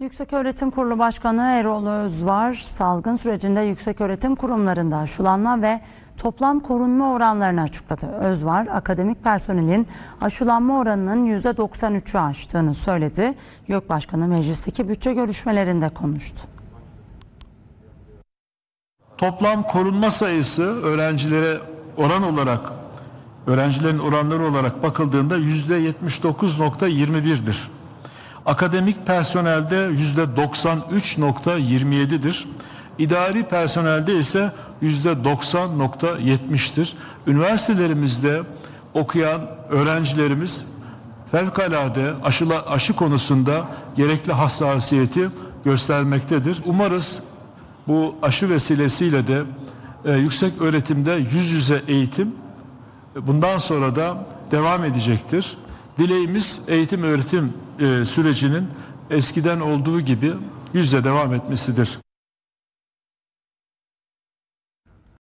Yükseköğretim Kurulu Başkanı Erol Özvar, salgın sürecinde yükseköğretim kurumlarında aşılanma ve toplam korunma oranlarını açıkladı. Özvar, akademik personelin aşılanma oranının %93'ü aştığını söyledi. YÖK Başkanı meclisteki bütçe görüşmelerinde konuştu. Toplam korunma sayısı öğrencilere oran olarak öğrencilerin oranları olarak bakıldığında yüzde 79.21'dir. Akademik personelde yüzde 93.27'dir. İdari personelde ise yüzde 90.70'tir. Üniversitelerimizde okuyan öğrencilerimiz fevkalade aşıla, aşı konusunda gerekli hassasiyeti göstermektedir. Umarız bu aşı vesilesiyle de e, yüksek öğretimde yüz yüze eğitim e, bundan sonra da devam edecektir. Dileğimiz eğitim öğretim e, sürecinin eskiden olduğu gibi yüzde devam etmesidir.